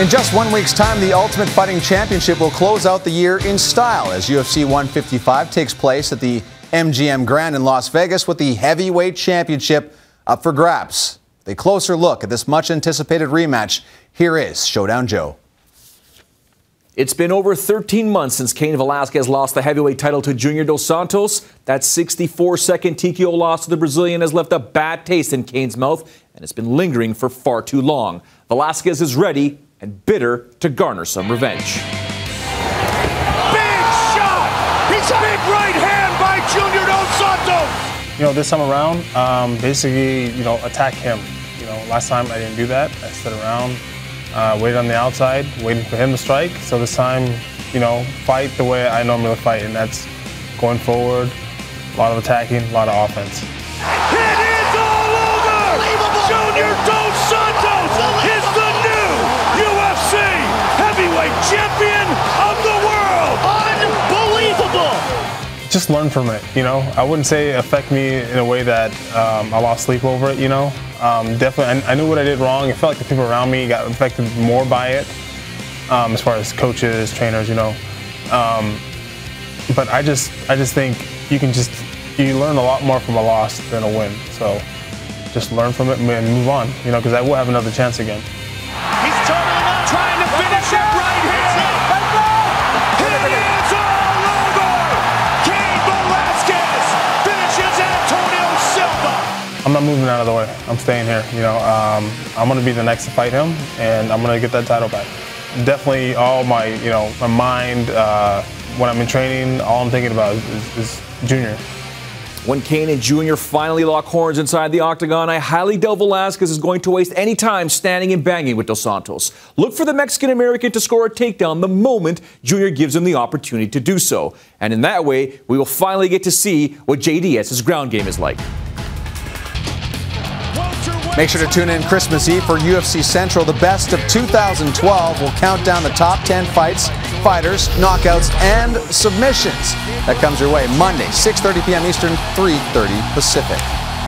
In just one week's time, the Ultimate Fighting Championship will close out the year in style as UFC 155 takes place at the MGM Grand in Las Vegas with the Heavyweight Championship up for grabs. A closer look at this much anticipated rematch. Here is Showdown Joe. It's been over 13 months since Cain Velasquez lost the heavyweight title to Junior Dos Santos. That 64 second TKO loss to the Brazilian has left a bad taste in Cain's mouth, and it's been lingering for far too long. Velasquez is ready and bitter to garner some revenge. Big shot! He's big right hand by Junior Dos Santos! You know, this time around, um, basically, you know, attack him. You know, last time I didn't do that. I stood around, uh, waited on the outside, waiting for him to strike. So this time, you know, fight the way I normally fight, and that's going forward, a lot of attacking, a lot of offense. It is all over! Junior Just learn from it, you know. I wouldn't say affect me in a way that um, I lost sleep over it, you know. Um, definitely, I, I, knew what I did wrong. It felt like the people around me got affected more by it, um, as far as coaches, trainers, you know. Um, but I just, I just think you can just, you learn a lot more from a loss than a win. So just learn from it and move on, you know, because I will have another chance again. I'm not moving out of the way. I'm staying here. You know, um, I'm going to be the next to fight him, and I'm going to get that title back. Definitely, all my, you know, my mind, uh, when I'm in training, all I'm thinking about is, is, Junior. When Cain and Junior finally lock horns inside the octagon, I highly doubt Velasquez is going to waste any time standing and banging with Dos Santos. Look for the Mexican American to score a takedown the moment Junior gives him the opportunity to do so. And in that way, we will finally get to see what JDS's ground game is like. Make sure to tune in Christmas Eve for UFC Central. The best of 2012 will count down the top 10 fights, fighters, knockouts, and submissions. That comes your way Monday, 6.30 p.m. Eastern, 3.30 Pacific.